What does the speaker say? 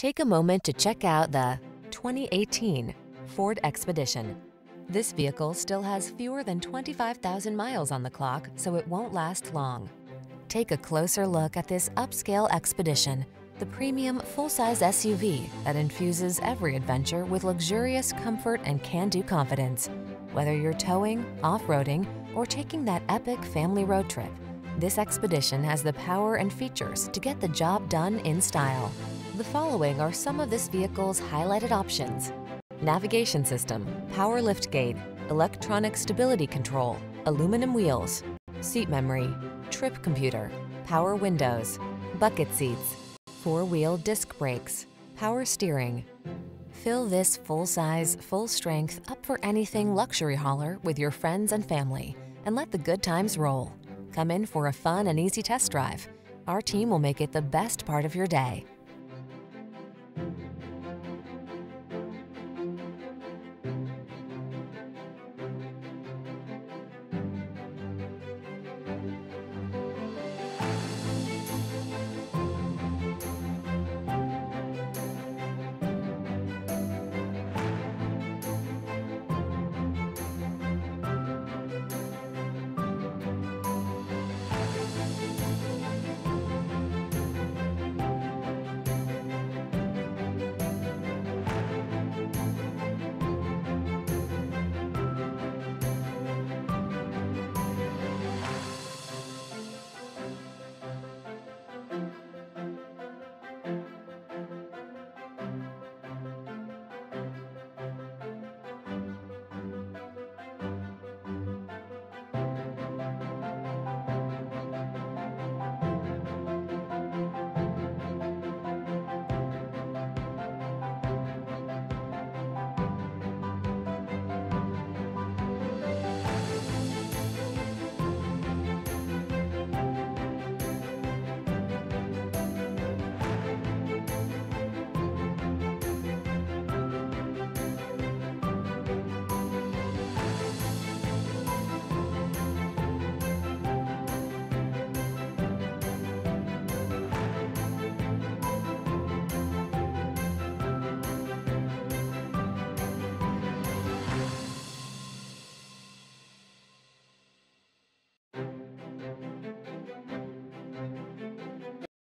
Take a moment to check out the 2018 Ford Expedition. This vehicle still has fewer than 25,000 miles on the clock, so it won't last long. Take a closer look at this upscale Expedition, the premium full-size SUV that infuses every adventure with luxurious comfort and can-do confidence. Whether you're towing, off-roading, or taking that epic family road trip, this Expedition has the power and features to get the job done in style. The following are some of this vehicle's highlighted options. Navigation system, power liftgate, electronic stability control, aluminum wheels, seat memory, trip computer, power windows, bucket seats, four-wheel disc brakes, power steering. Fill this full-size, full-strength, up-for-anything luxury hauler with your friends and family and let the good times roll. Come in for a fun and easy test drive. Our team will make it the best part of your day.